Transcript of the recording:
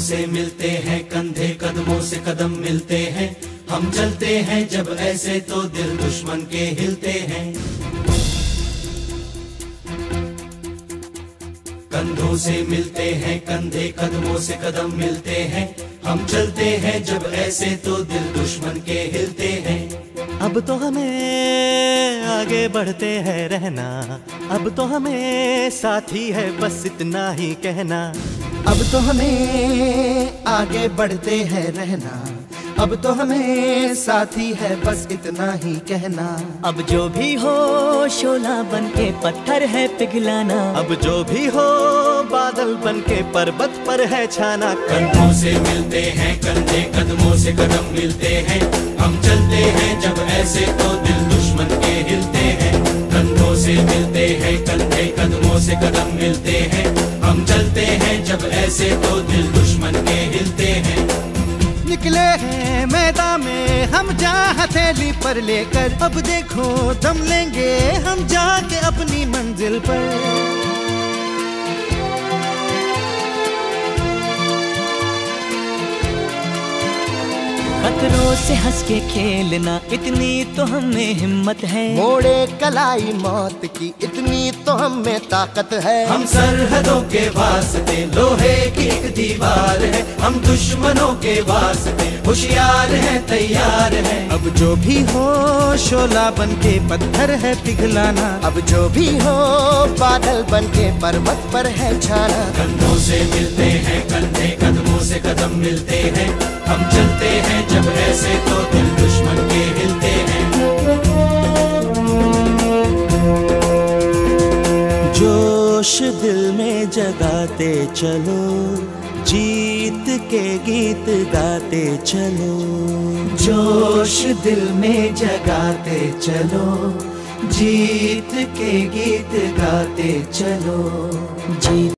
से मिलते हैं, कंधे कदमों से कदम मिलते हैं। हम चलते हैं जब ऐसे तो दिल दुश्मन के हिलते हैं। कंधों से मिलते हैं, कंधे कदमों से कदम मिलते हैं। हम चलते हैं जब ऐसे तो दिल दुश्मन के हिलते हैं। अब तो हमें आगे बढ़ते हैं रहना। अब तो हमें साथी है बस इतना ही कहना। अब तो हमें आगे बढ़ते हैं रहना। अब तो हमें साथी है बस इतना ही कहना। अब जो भी हो शोला बन के पत्थर है पिघलाना। अब जो भी हो बादल बन के पर्वत पर है छाना। कंधों से मिलते हैं कंधे कदमों से कदम मिलते हैं। हम चलते हैं जब ऐसे तो दिल दुश्मन के हिलते हैं। कंधों से मिलते हैं कंधे कदमों से कदम मिलते हैं। हम चलते हैं ऐसे तो दिल दुश्मन के हिलते हैं। निकले हैं मैदान में, हम जा हथेली पर लेकर। अब देखो, दम लेंगे हम जाके अपनी मंजिल पर। खतरों से हंस के खेलना इतनी तो हमें हिम्मत है। मोड़े कलाई मौत की इतनी तो हमें ताकत है। हम सरहदों के वास्ते लोहे की एक दीवार है। हम दुश्मनों के वास्ते होशियार हैं तैयार हैं। अब जो भी हो शोला बन के पत्थर है पिघलाना। अब जो भी हो बादल बन के पर्वत पर है छाना। कंधों से मिलते हैं कंधे कदमों से कदम मिलते हैं। हम चलते हैं जब ऐसे तो दिल दुश्मन के हिलते हैं। जोश दिल में जगाते चलो, जीत के गीत गाते चलो। जोश दिल में जगाते चलो, जीत के गीत गाते चलो। जी